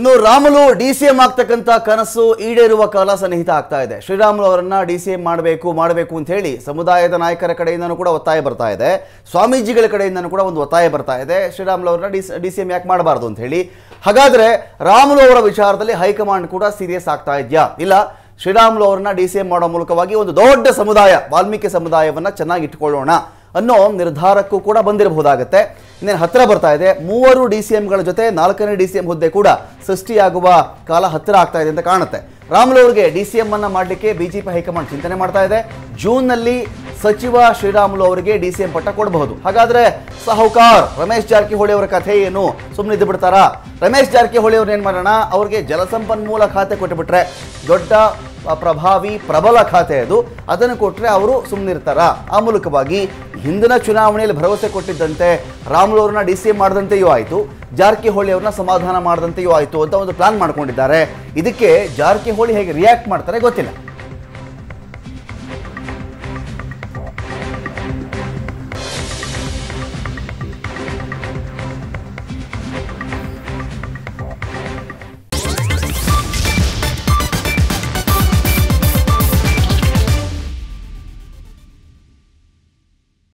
ಇನ್ನು Ramulu D C M ಆಗ್ತಕ್ಕಂಥ ಕನಸು ಈಡೇರುವ ಕಾಲ ಸನ್ನಿಹಿತ ಆಗ್ತಾ ಇದೆ. ಶ್ರೀರಾಮುಲು ಅವರನ್ನ ಡಿ ಸಿ ಎಂ ಮಾಡಬೇಕು ಮಾಡಬೇಕು ಅಂತ ಹೇಳಿ ಸಮುದಾಯದ ನಾಯಕರ ಕಡೆಯಿಂದನೂ ಕೂಡ ಒತ್ತಾಯ ಬರ್ತಾ ಇದೆ. ಸ್ವಾಮೀಜಿಗಳ ಕಡೆಯಿಂದನೂ ಕೂಡ ಒಂದು ಒತ್ತಾಯ ಬರ್ತಾ ಇದೆ. ಶ್ರೀರಾಮುಲು ಅವರನ್ನ ಡಿ ಡಿ ಸಿ ಎಂ ಯಾಕೆ ಮಾಡಬಾರ್ದು ಅಂತ ಹೇಳಿ. ಹಾಗಾದ್ರೆ ರಾಮುಲು ಅವರ ವಿಚಾರದಲ್ಲಿ ಹೈಕಮಾಂಡ್ ಕೂಡ ಸೀರಿಯಸ್ ಆಗ್ತಾ ಇದೆಯಾ? ಇಲ್ಲ, ಶ್ರೀರಾಮುಲು ಅವರನ್ನ ಡಿ ಸಿ ಎಂ ಮಾಡೋ ಮೂಲಕವಾಗಿ ಒಂದು ದೊಡ್ಡ ಸಮುದಾಯ, ವಾಲ್ಮೀಕಿ ಸಮುದಾಯವನ್ನ ಚೆನ್ನಾಗಿ ಇಟ್ಕೊಳ್ಳೋಣ. ಅನ್ನೋ ನಿರ್ಧಾರಕ್ಕೂ ಕೂಡ ಬಂದಿರಬಹುದಾಗುತ್ತೆ. ಇನ್ನೇನು ಹತ್ತಿರ ಬರ್ತಾ ಇದೆ, ಮೂವರು ಡಿ ಸಿ ಎಂಗಳ ಜೊತೆ ನಾಲ್ಕನೇ ಡಿ ಸಿ ಎಂ ಹುದ್ದೆ ಕೂಡ ಸೃಷ್ಟಿಯಾಗುವ ಕಾಲ ಹತ್ತಿರ ಆಗ್ತಾ ಇದೆ ಅಂತ ಕಾಣುತ್ತೆ. ರಾಮುಲು ಅವರಿಗೆ ಡಿ ಸಿ ಎಂ ಅನ್ನ ಮಾಡಲಿಕ್ಕೆ ಬಿಜೆಪಿ ಹೈಕಮಾಂಡ್ ಚಿಂತನೆ ಮಾಡ್ತಾ ಇದೆ. ಜೂನ್ನಲ್ಲಿ ಸಚಿವ ಶ್ರೀರಾಮುಲು ಅವರಿಗೆ ಡಿ ಸಿ ಎಂ ಪಟ್ಟ ಕೊಡಬಹುದು. ಹಾಗಾದ್ರೆ ಸಾಹುಕಾರ್, ರಮೇಶ್ ಜಾರಕಿಹೊಳಿ ಅವರ ಕಥೆ ಏನು? ಸುಮ್ಮನೆ ಇದ್ದು ಬಿಡ್ತಾರಾ? ರಮೇಶ್ ಜಾರಕಿಹೊಳಿ ಅವ್ರು ಏನು ಮಾಡೋಣ? ಅವ್ರಿಗೆ ಜಲಸಂಪನ್ಮೂಲ ಖಾತೆ ಕೊಟ್ಟುಬಿಟ್ರೆ ದೊಡ್ಡ ಪ್ರಭಾವಿ ಪ್ರಬಲ ಖಾತೆ ಅದು. ಅದನ್ನು ಕೊಟ್ಟರೆ ಅವರು ಸುಮ್ಮನಿರ್ತಾರ ಆ ಮೂಲಕವಾಗಿ ಹಿಂದಿನ ಚುನಾವಣೆಯಲ್ಲಿ ಭರವಸೆ ಕೊಟ್ಟಿದ್ದಂತೆ ರಾಮುಲು ಅವ್ರನ್ನ ಡಿ ಸಿ ಎಂ ಮಾಡಿದಂತೆಯೂ ಆಯಿತು, ಜಾರಕಿಹೊಳಿ ಅವ್ರನ್ನ ಸಮಾಧಾನ ಮಾಡಿದಂತೆಯೂ ಆಯಿತು ಅಂತ ಒಂದು ಪ್ಲಾನ್ ಮಾಡ್ಕೊಂಡಿದ್ದಾರೆ. ಇದಕ್ಕೆ ಜಾರಕಿಹೊಳಿ ಹೇಗೆ ರಿಯಾಕ್ಟ್ ಮಾಡ್ತಾರೆ ಗೊತ್ತಿಲ್ಲ.